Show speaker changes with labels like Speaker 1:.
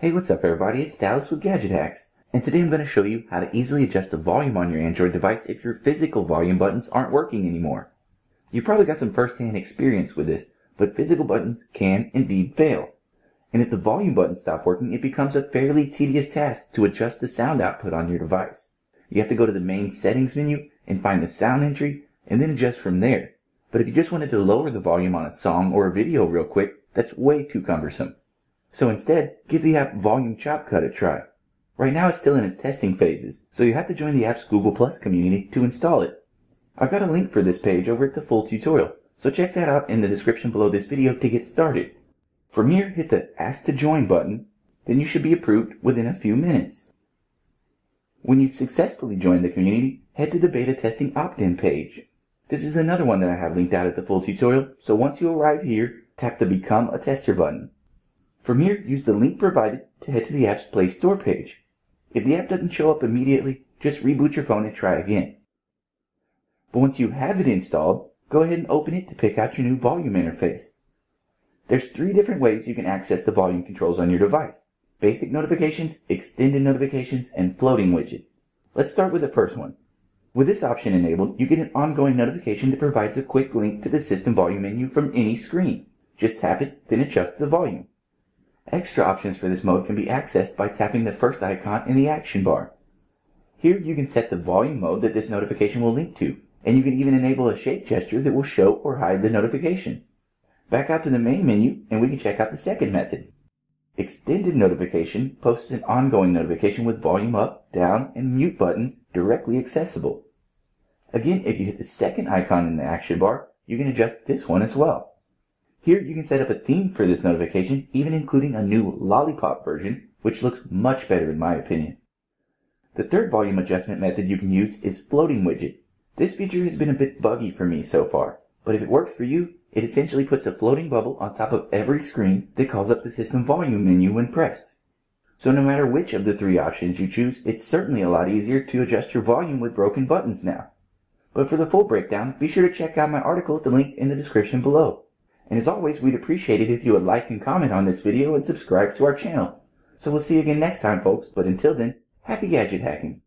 Speaker 1: Hey, what's up everybody? It's Dallas with Gadget Hacks. And today I'm going to show you how to easily adjust the volume on your Android device if your physical volume buttons aren't working anymore. You probably got some first-hand experience with this, but physical buttons can indeed fail. And if the volume buttons stop working, it becomes a fairly tedious task to adjust the sound output on your device. You have to go to the main settings menu and find the sound entry and then adjust from there. But if you just wanted to lower the volume on a song or a video real quick, that's way too cumbersome. So instead, give the app Volume Shortcut a try. Right now it's still in its testing phases, so you have to join the app's Google Plus community to install it. I've got a link for this page over at the full tutorial, so check that out in the description below this video to get started. From here, hit the Ask to Join button, then you should be approved within a few minutes. When you've successfully joined the community, head to the beta testing opt-in page. This is another one that I have linked out at the full tutorial, so once you arrive here, tap the Become a Tester button. From here, use the link provided to head to the app's Play Store page. If the app doesn't show up immediately, just reboot your phone and try again. But once you have it installed, go ahead and open it to pick out your new volume interface. There's three different ways you can access the volume controls on your device. Basic notifications, extended notifications, and floating widget. Let's start with the first one. With this option enabled, you get an ongoing notification that provides a quick link to the system volume menu from any screen. Just tap it, then adjust the volume. Extra options for this mode can be accessed by tapping the first icon in the action bar. Here you can set the volume mode that this notification will link to, and you can even enable a shake gesture that will show or hide the notification. Back out to the main menu and we can check out the second method. Extended notification posts an ongoing notification with volume up, down, and mute buttons directly accessible. Again, if you hit the second icon in the action bar, you can adjust this one as well. Here you can set up a theme for this notification, even including a new lollipop version, which looks much better in my opinion. The third volume adjustment method you can use is floating widget. This feature has been a bit buggy for me so far, but if it works for you, it essentially puts a floating bubble on top of every screen that calls up the system volume menu when pressed. So no matter which of the three options you choose, it's certainly a lot easier to adjust your volume with broken buttons now. But for the full breakdown, be sure to check out my article at the link in the description below. And as always, we'd appreciate it if you would like and comment on this video and subscribe to our channel. So we'll see you again next time, folks, but until then, happy gadget hacking.